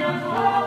in